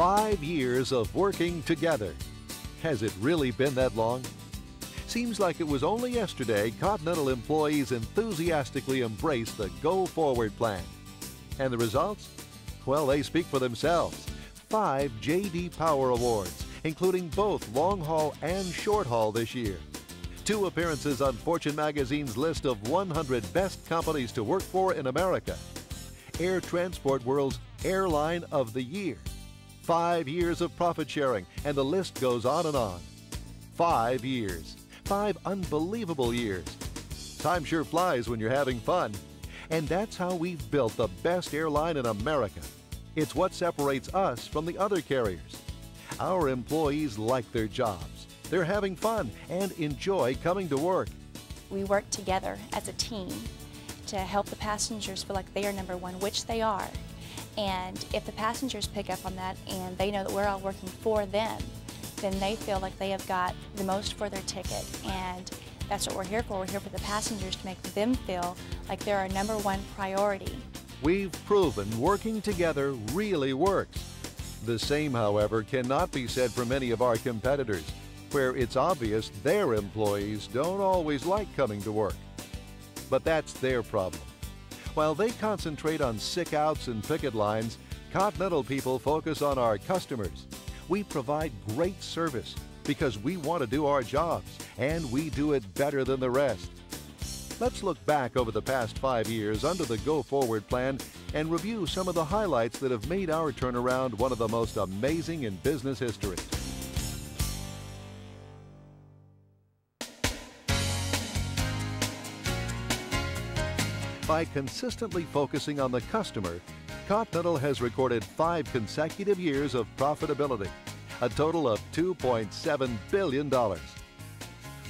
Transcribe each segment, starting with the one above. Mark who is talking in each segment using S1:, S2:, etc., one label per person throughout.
S1: Five years of working together. Has it really been that long? Seems like it was only yesterday Continental employees enthusiastically embraced the Go Forward plan. And the results? Well, they speak for themselves. Five J.D. Power Awards, including both long haul and short haul this year. Two appearances on Fortune magazine's list of 100 best companies to work for in America. Air Transport World's Airline of the Year. Five years of profit sharing, and the list goes on and on. Five years. Five unbelievable years. Time sure flies when you're having fun. And that's how we've built the best airline in America. It's what separates us from the other carriers. Our employees like their jobs. They're having fun and enjoy coming to work.
S2: We work together as a team to help the passengers feel like they are number one, which they are. And if the passengers pick up on that and they know that we're all working for them, then they feel like they have got the most for their ticket. And that's what we're here for. We're here for the passengers to make them feel like they're our number one priority.
S1: We've proven working together really works. The same, however, cannot be said for many of our competitors, where it's obvious their employees don't always like coming to work. But that's their problem. While they concentrate on sick outs and picket lines, Continental people focus on our customers. We provide great service because we want to do our jobs and we do it better than the rest. Let's look back over the past five years under the Go Forward plan and review some of the highlights that have made our turnaround one of the most amazing in business history. By consistently focusing on the customer, Continental has recorded five consecutive years of profitability, a total of $2.7 billion.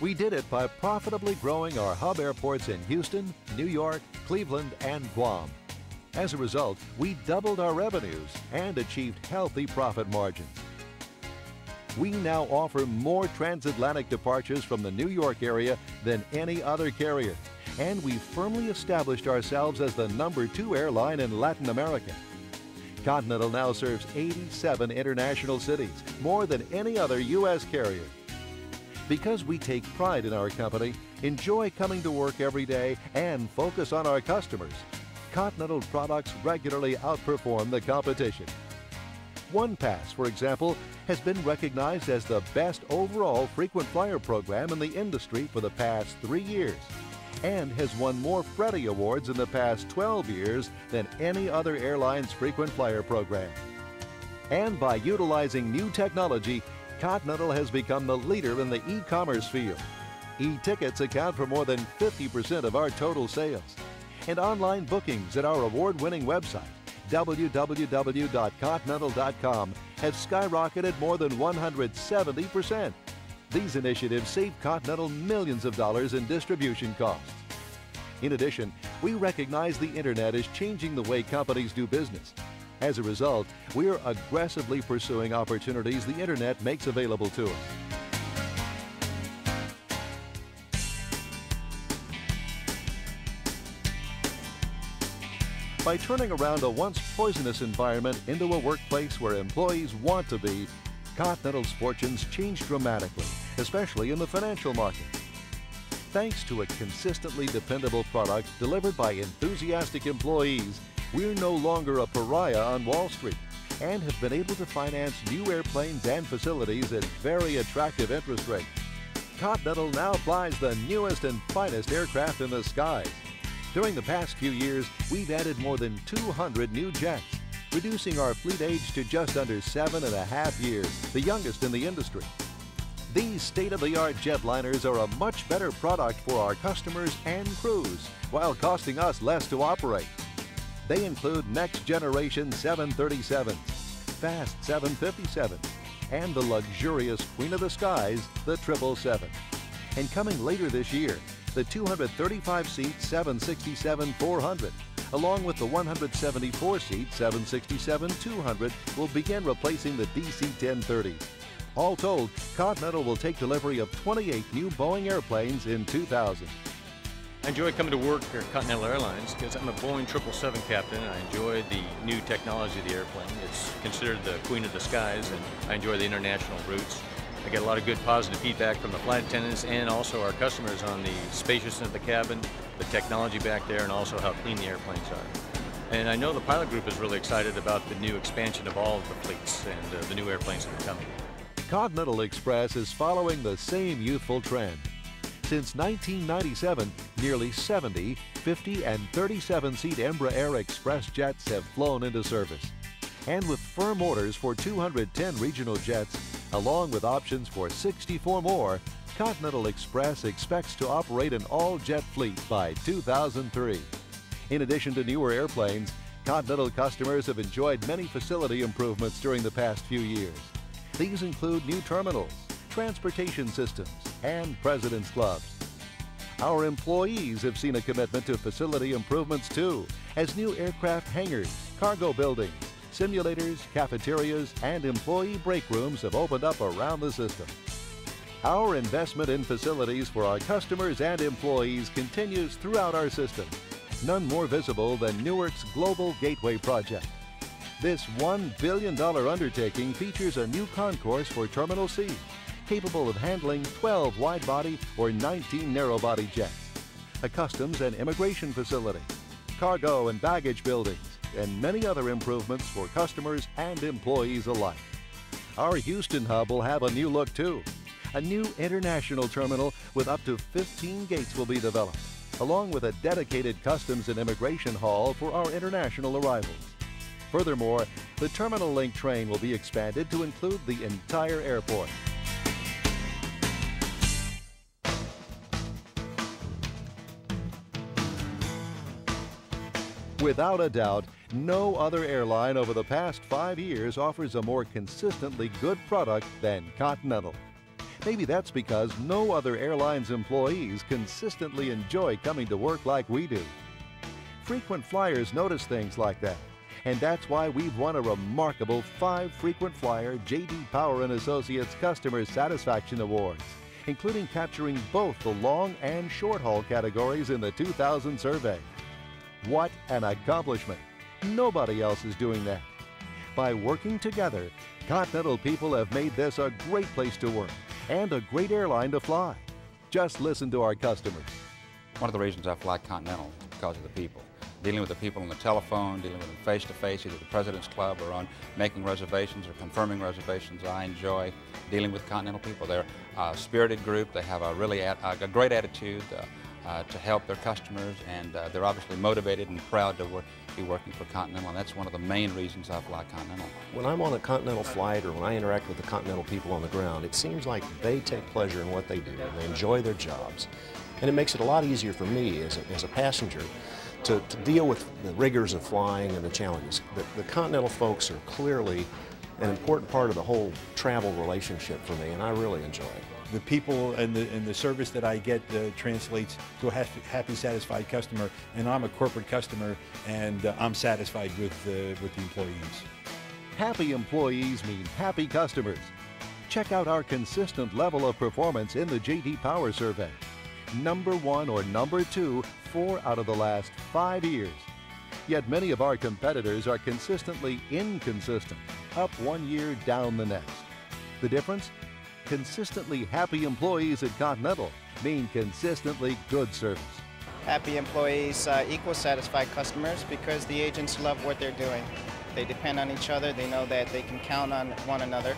S1: We did it by profitably growing our hub airports in Houston, New York, Cleveland, and Guam. As a result, we doubled our revenues and achieved healthy profit margins. We now offer more transatlantic departures from the New York area than any other carrier and we firmly established ourselves as the number two airline in Latin America. Continental now serves 87 international cities, more than any other U.S. carrier. Because we take pride in our company, enjoy coming to work every day, and focus on our customers, Continental products regularly outperform the competition. OnePass, for example, has been recognized as the best overall frequent flyer program in the industry for the past three years and has won more Freddie Awards in the past 12 years than any other airline's frequent flyer program. And by utilizing new technology, Continental has become the leader in the e-commerce field. E-tickets account for more than 50% of our total sales. And online bookings at our award-winning website, www.continental.com, have skyrocketed more than 170%. These initiatives save Continental millions of dollars in distribution costs. In addition, we recognize the Internet is changing the way companies do business. As a result, we are aggressively pursuing opportunities the Internet makes available to us. By turning around a once poisonous environment into a workplace where employees want to be, Continental's fortunes changed dramatically, especially in the financial market. Thanks to a consistently dependable product delivered by enthusiastic employees, we're no longer a pariah on Wall Street and have been able to finance new airplanes and facilities at very attractive interest rates. Continental now flies the newest and finest aircraft in the skies. During the past few years, we've added more than 200 new jets reducing our fleet age to just under seven and a half years, the youngest in the industry. These state-of-the-art jetliners are a much better product for our customers and crews, while costing us less to operate. They include next-generation 737s, fast 757s, and the luxurious Queen of the Skies, the 777. And coming later this year, the 235-seat 767-400 along with the 174-seat 767-200 will begin replacing the DC-1030s. All told, Continental will take delivery of 28 new Boeing airplanes in 2000.
S3: I enjoy coming to work at Continental Airlines because I'm a Boeing 777 captain and I enjoy the new technology of the airplane. It's considered the queen of the skies and I enjoy the international routes. I get a lot of good positive feedback from the flight attendants and also our customers on the spaciousness of the cabin, the technology back there, and also how clean the airplanes are. And I know the pilot group is really excited about the new expansion of all of the fleets and uh, the new airplanes that are coming.
S1: Continental Express is following the same youthful trend. Since 1997, nearly 70, 50, and 37-seat Embraer Air Express jets have flown into service. And with firm orders for 210 regional jets, along with options for 64 more, Continental Express expects to operate an all-jet fleet by 2003. In addition to newer airplanes, Continental customers have enjoyed many facility improvements during the past few years. These include new terminals, transportation systems, and President's Clubs. Our employees have seen a commitment to facility improvements too, as new aircraft hangars, cargo buildings, simulators, cafeterias, and employee break rooms have opened up around the system. Our investment in facilities for our customers and employees continues throughout our system, none more visible than Newark's Global Gateway Project. This $1 billion undertaking features a new concourse for Terminal C, capable of handling 12 wide-body or 19 narrow-body jets, a customs and immigration facility, cargo and baggage buildings, and many other improvements for customers and employees alike. Our Houston hub will have a new look too. A new international terminal with up to 15 gates will be developed, along with a dedicated customs and immigration hall for our international arrivals. Furthermore, the TerminaLink train will be expanded to include the entire airport. Without a doubt, no other airline over the past five years offers a more consistently good product than Continental. Maybe that's because no other airline's employees consistently enjoy coming to work like we do. Frequent flyers notice things like that and that's why we've won a remarkable five frequent flyer J.D. Power and Associates Customer Satisfaction Awards, including capturing both the long and short haul categories in the 2000 survey. What an accomplishment! Nobody else is doing that. By working together, Continental people have made this a great place to work and a great airline to fly. Just listen to our customers.
S4: One of the reasons I fly Continental is because of the people dealing with the people on the telephone, dealing with them face to face, either the President's Club or on making reservations or confirming reservations. I enjoy dealing with Continental people. They're a spirited group. They have a really a great attitude uh, uh, to help their customers, and uh, they're obviously motivated and proud to work, be working for Continental, and that's one of the main reasons I fly Continental.
S5: When I'm on a Continental flight or when I interact with the Continental people on the ground, it seems like they take pleasure in what they do. and They enjoy their jobs. And it makes it a lot easier for me as a, as a passenger to, to deal with the rigors of flying and the challenges. The, the Continental folks are clearly an important part of the whole travel relationship for me, and I really enjoy it.
S6: The people and the, and the service that I get uh, translates to a happy, happy, satisfied customer, and I'm a corporate customer, and uh, I'm satisfied with, uh, with the employees.
S1: Happy employees mean happy customers. Check out our consistent level of performance in the J.D. Power Survey number one or number two four out of the last five years. Yet many of our competitors are consistently inconsistent, up one year, down the next. The difference? Consistently happy employees at Continental mean consistently good service.
S7: Happy employees uh, equal satisfied customers because the agents love what they're doing. They depend on each other, they know that they can count on one another,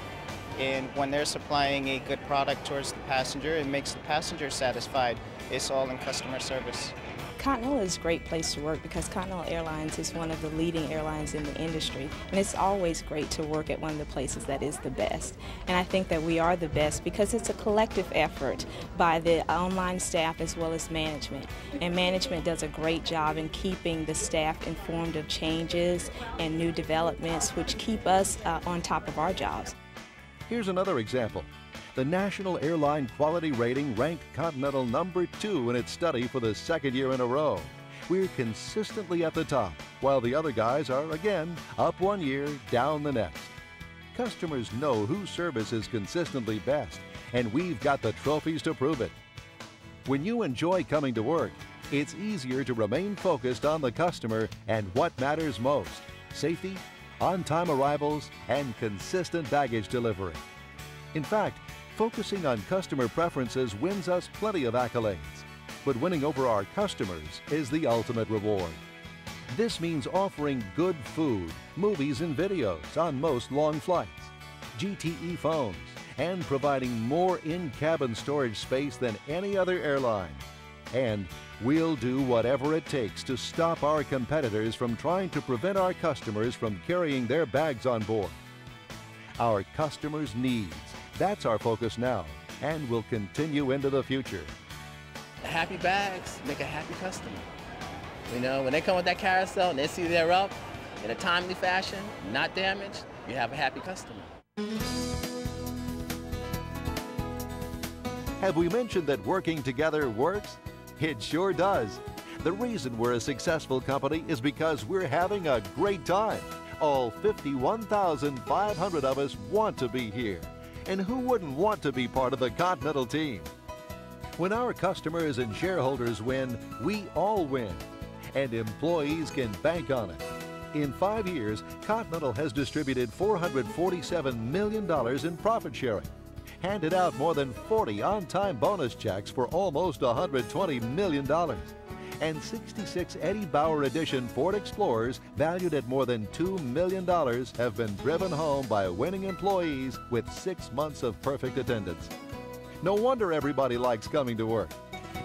S7: and when they're supplying a good product towards the passenger, it makes the passenger satisfied. It's all in customer service.
S8: Continental is a great place to work because Continental Airlines is one of the leading airlines in the industry and it's always great to work at one of the places that is the best. And I think that we are the best because it's a collective effort by the online staff as well as management. And management does a great job in keeping the staff informed of changes and new developments which keep us uh, on top of our jobs.
S1: Here's another example. The National Airline Quality Rating ranked Continental number two in its study for the second year in a row. We're consistently at the top, while the other guys are, again, up one year, down the next. Customers know whose service is consistently best, and we've got the trophies to prove it. When you enjoy coming to work, it's easier to remain focused on the customer and what matters most safety, on time arrivals, and consistent baggage delivery. In fact, focusing on customer preferences wins us plenty of accolades, but winning over our customers is the ultimate reward. This means offering good food, movies, and videos on most long flights, GTE phones, and providing more in cabin storage space than any other airline. And we'll do whatever it takes to stop our competitors from trying to prevent our customers from carrying their bags on board. Our customers' needs. That's our focus now and will continue into the future.
S9: Happy bags make a happy customer. You know, when they come with that carousel and they see they're up in a timely fashion, not damaged, you have a happy customer.
S1: Have we mentioned that working together works? It sure does. The reason we're a successful company is because we're having a great time. All 51,500 of us want to be here. And who wouldn't want to be part of the Continental team? When our customers and shareholders win, we all win. And employees can bank on it. In five years, Continental has distributed $447 million in profit sharing, handed out more than 40 on time bonus checks for almost $120 million, and 66 Eddie Bauer Edition Ford Explorers valued at more than $2 million have been driven home by winning employees with six months of perfect attendance. No wonder everybody likes coming to work.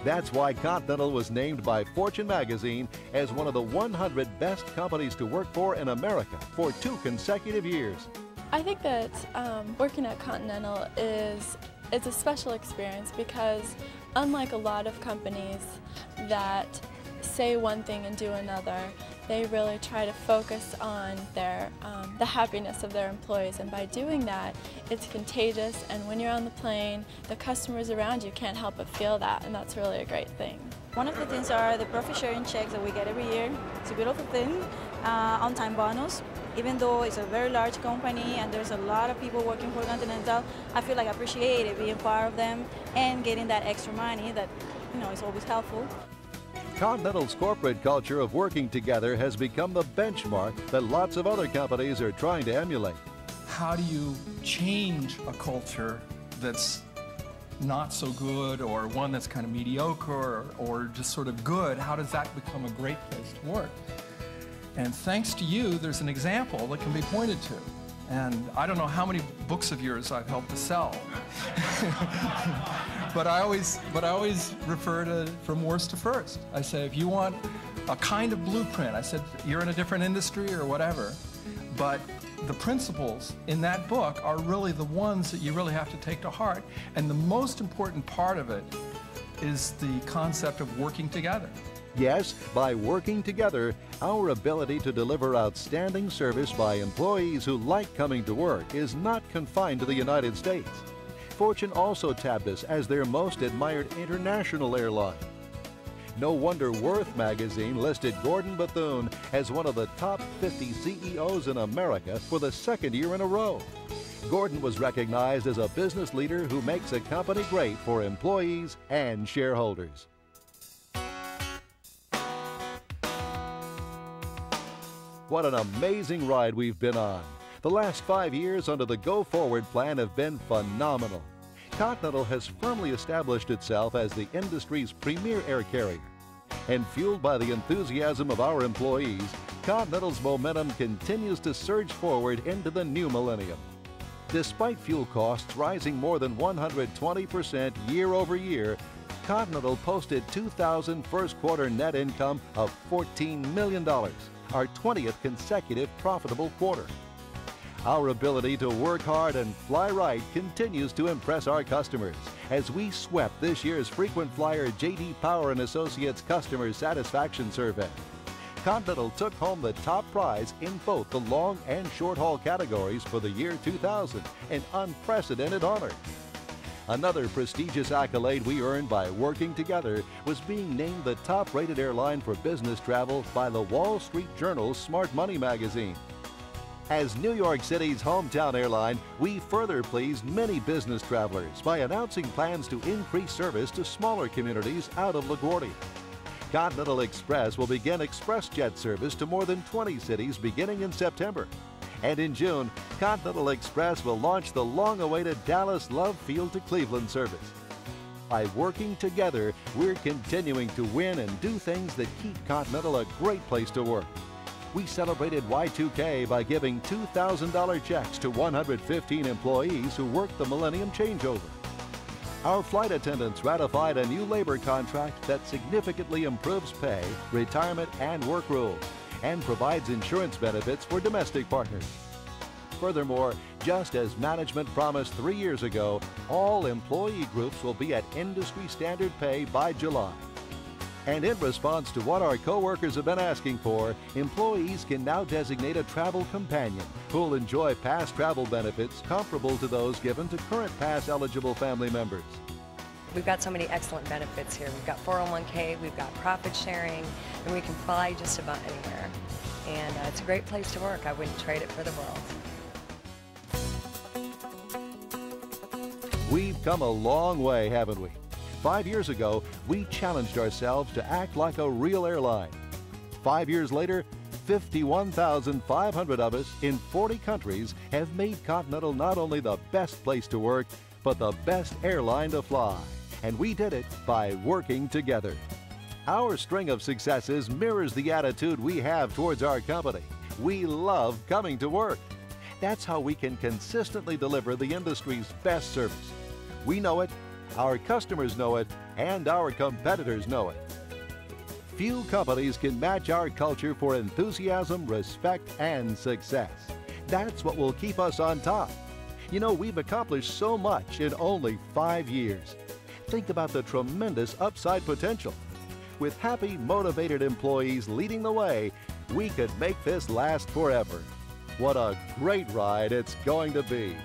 S1: That's why Continental was named by Fortune magazine as one of the 100 best companies to work for in America for two consecutive years.
S10: I think that um, working at Continental is it's a special experience because unlike a lot of companies that say one thing and do another, they really try to focus on their um, the happiness of their employees and by doing that it's contagious and when you're on the plane the customers around you can't help but feel that and that's really a great thing.
S11: One of the things are the profit sharing checks that we get every year. It's a beautiful thing. Uh, on-time bonus. Even though it's a very large company and there's a lot of people working for Continental, I feel like I appreciate it being part of them and getting that extra money that you know is always helpful.
S1: Continental's corporate culture of working together has become the benchmark that lots of other companies are trying to emulate.
S12: How do you change a culture that's not so good or one that's kind of mediocre or, or just sort of good? How does that become a great place to work? And thanks to you, there's an example that can be pointed to. And I don't know how many books of yours I've helped to sell. but I always but I always refer to from worst to first. I say if you want a kind of blueprint, I said you're in a different industry or whatever, but the principles in that book are really the ones that you really have to take to heart. And the most important part of it is the concept of working together.
S1: Yes, by working together, our ability to deliver outstanding service by employees who like coming to work is not confined to the United States. Fortune also tabbed us as their most admired international airline. No wonder Worth magazine listed Gordon Bethune as one of the top 50 CEOs in America for the second year in a row. Gordon was recognized as a business leader who makes a company great for employees and shareholders. What an amazing ride we've been on. The last five years under the Go Forward plan have been phenomenal. Continental has firmly established itself as the industry's premier air carrier. And fueled by the enthusiasm of our employees, Continental's momentum continues to surge forward into the new millennium. Despite fuel costs rising more than 120% year over year, Continental posted 2000 first quarter net income of $14 million our 20th consecutive profitable quarter. Our ability to work hard and fly right continues to impress our customers as we swept this year's frequent flyer JD Power and Associates Customer Satisfaction Survey. Continental took home the top prize in both the long and short haul categories for the year 2000, an unprecedented honor. Another prestigious accolade we earned by working together was being named the top rated airline for business travel by the Wall Street Journal's Smart Money magazine. As New York City's hometown airline, we further pleased many business travelers by announcing plans to increase service to smaller communities out of LaGuardia. Continental Express will begin express jet service to more than 20 cities beginning in September. And in June, Continental Express will launch the long awaited Dallas Love Field to Cleveland service. By working together, we're continuing to win and do things that keep Continental a great place to work. We celebrated Y2K by giving $2,000 checks to 115 employees who worked the Millennium Changeover. Our flight attendants ratified a new labor contract that significantly improves pay, retirement, and work rules, and provides insurance benefits for domestic partners. Furthermore, just as management promised three years ago, all employee groups will be at industry standard pay by July. And in response to what our coworkers have been asking for, employees can now designate a travel companion who will enjoy past travel benefits comparable to those given to current pass eligible family members.
S13: We've got so many excellent benefits here. We've got 401k, we've got profit sharing, and we can fly just about anywhere. And uh, it's a great place to work. I wouldn't trade it for the world.
S1: We've come a long way, haven't we? Five years ago, we challenged ourselves to act like a real airline. Five years later, 51,500 of us in 40 countries have made Continental not only the best place to work, but the best airline to fly. And we did it by working together. Our string of successes mirrors the attitude we have towards our company. We love coming to work. That's how we can consistently deliver the industry's best service. We know it, our customers know it, and our competitors know it. Few companies can match our culture for enthusiasm, respect, and success. That's what will keep us on top. You know, we've accomplished so much in only five years. Think about the tremendous upside potential. With happy, motivated employees leading the way, we could make this last forever. What a great ride it's going to be.